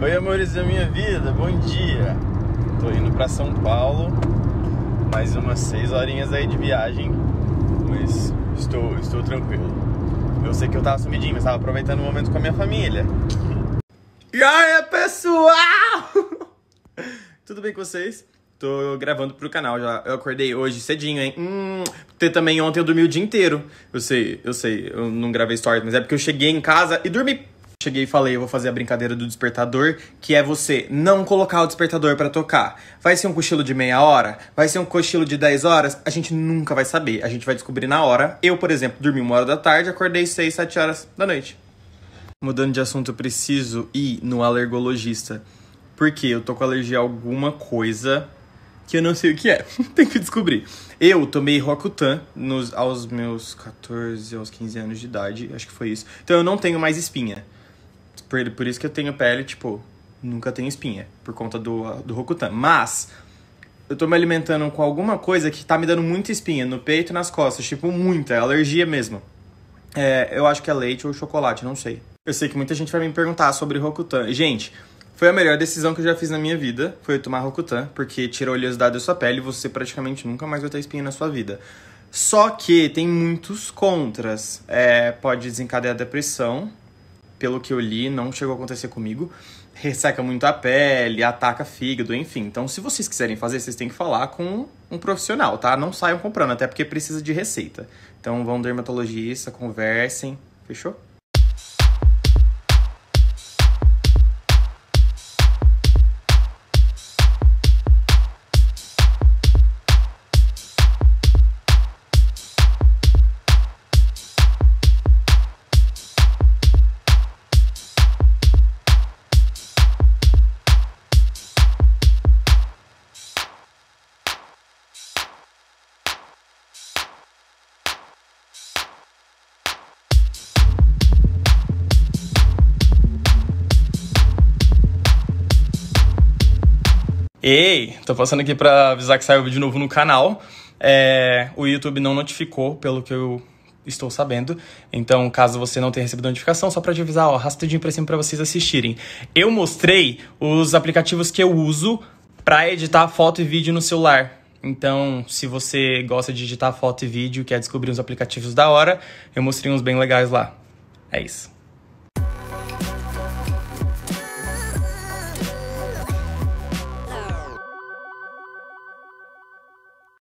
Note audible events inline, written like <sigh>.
Oi, amores da minha vida, bom dia. Tô indo pra São Paulo, mais umas seis horinhas aí de viagem, mas estou, estou tranquilo. Eu sei que eu tava sumidinho, mas tava aproveitando o momento com a minha família. E aí, pessoal? <laughs> Tudo bem com vocês? Tô gravando pro canal já. Eu acordei hoje cedinho, hein? Hum, porque também ontem eu dormi o dia inteiro. Eu sei, eu sei, eu não gravei stories, mas é porque eu cheguei em casa e dormi Cheguei e falei, eu vou fazer a brincadeira do despertador, que é você não colocar o despertador para tocar. Vai ser um cochilo de meia hora? Vai ser um cochilo de 10 horas? A gente nunca vai saber. A gente vai descobrir na hora. Eu, por exemplo, dormi uma hora da tarde, acordei 6, 7 horas da noite. Mudando de assunto, eu preciso ir no alergologista. Porque eu tô com alergia a alguma coisa que eu não sei o que é. <laughs> Tem que descobrir. Eu tomei Rokutan nos, aos meus 14, aos 15 anos de idade, acho que foi isso. Então eu não tenho mais espinha. Por, por isso que eu tenho pele, tipo, nunca tenho espinha, por conta do, do Rokutan. Mas, eu tô me alimentando com alguma coisa que tá me dando muita espinha no peito e nas costas, tipo, muita, é alergia mesmo. É, eu acho que é leite ou chocolate, não sei. Eu sei que muita gente vai me perguntar sobre Rokutan. Gente, foi a melhor decisão que eu já fiz na minha vida, foi eu tomar Rokutan, porque tira a oleosidade da sua pele e você praticamente nunca mais vai ter espinha na sua vida. Só que tem muitos contras. É, pode desencadear depressão, pelo que eu li, não chegou a acontecer comigo. Resseca muito a pele, ataca fígado, enfim. Então, se vocês quiserem fazer, vocês têm que falar com um profissional, tá? Não saiam comprando, até porque precisa de receita. Então, vão dermatologista, conversem. Fechou? Ei, tô passando aqui pra avisar que saiu vídeo novo no canal. É, o YouTube não notificou, pelo que eu estou sabendo. Então, caso você não tenha recebido notificação, só pra te avisar, ó, rastreadinho pra cima pra vocês assistirem. Eu mostrei os aplicativos que eu uso pra editar foto e vídeo no celular. Então, se você gosta de editar foto e vídeo, quer descobrir uns aplicativos da hora, eu mostrei uns bem legais lá. É isso.